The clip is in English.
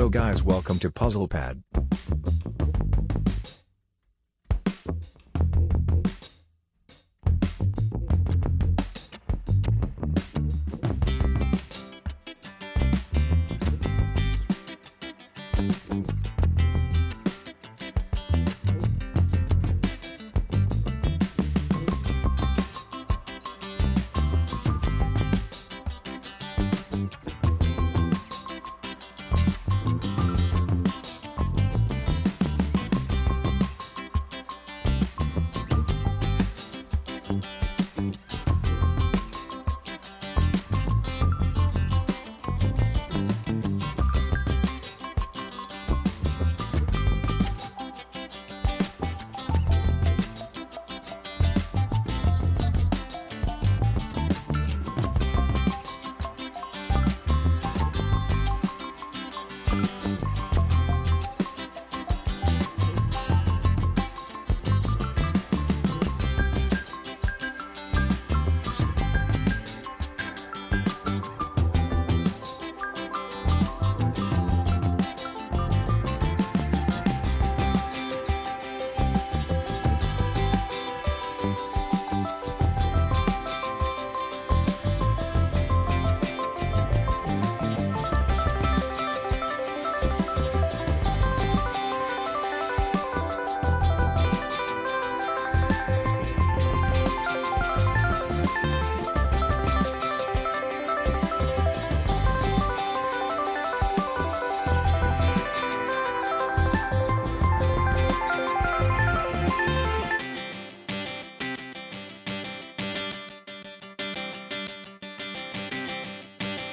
Hello guys welcome to PuzzlePad. Thank